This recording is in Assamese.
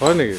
হয় নেকি